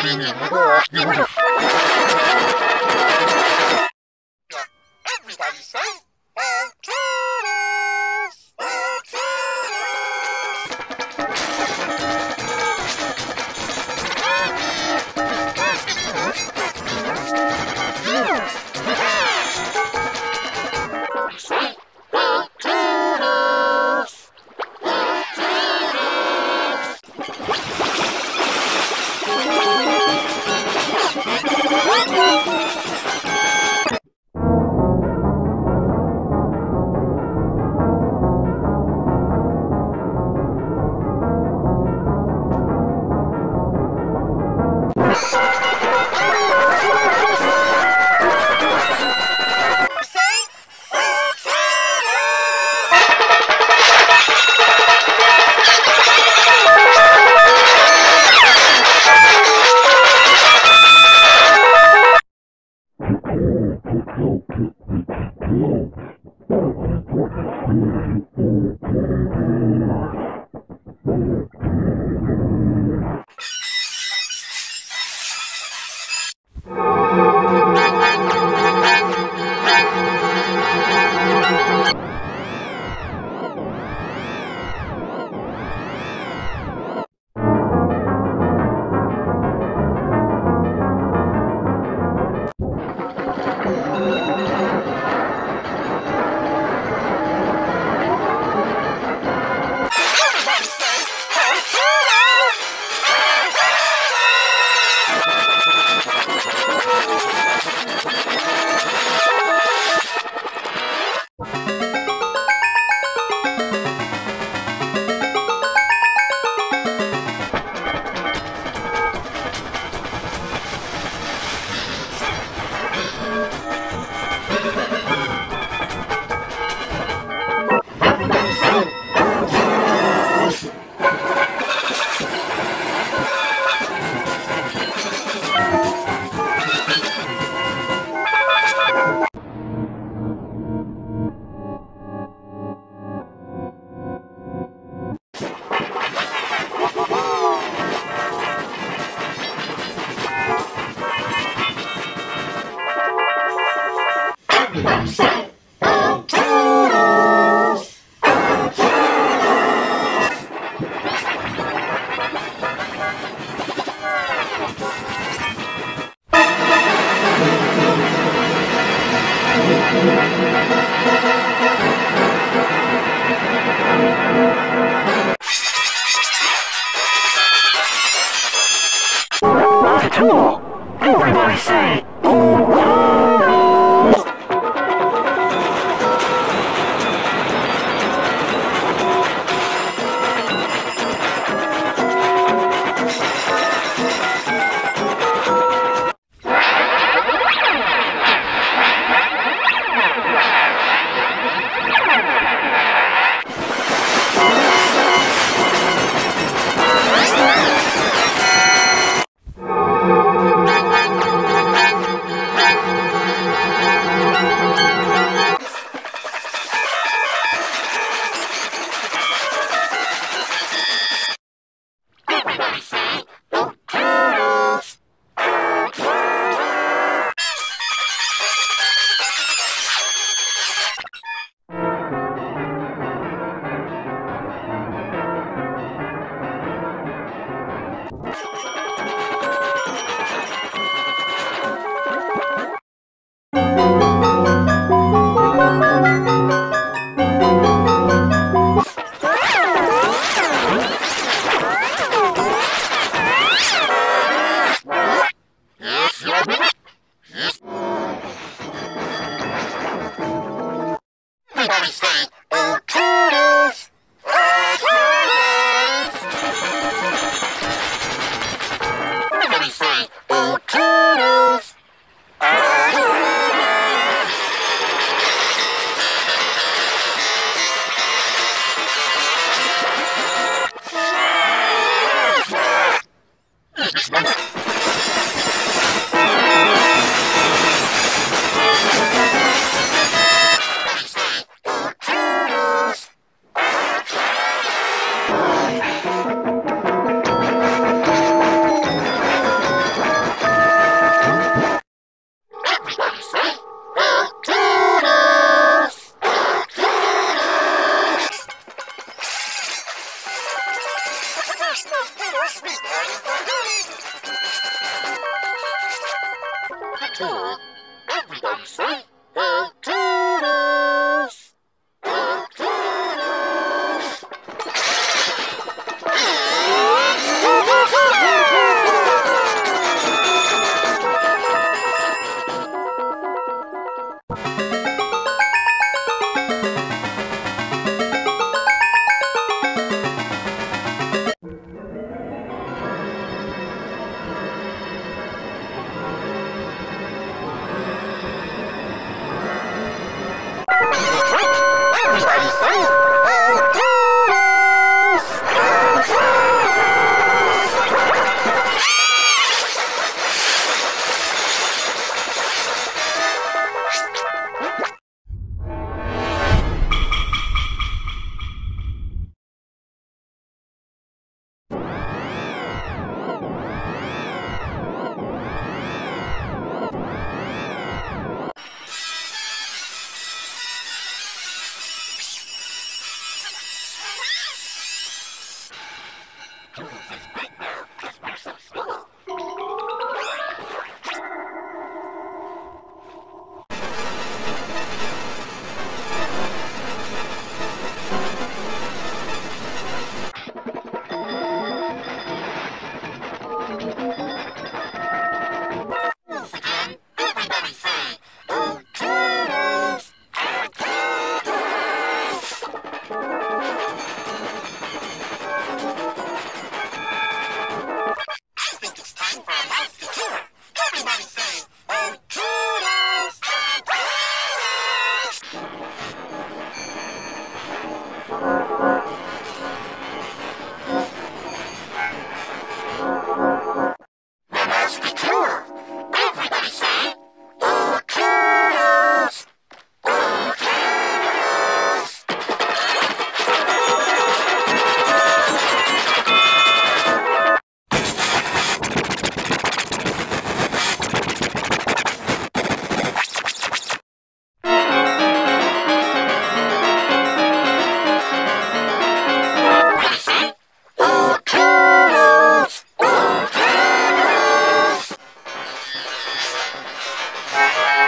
Everything say, cool! Do what I say! Bye-bye. Bye.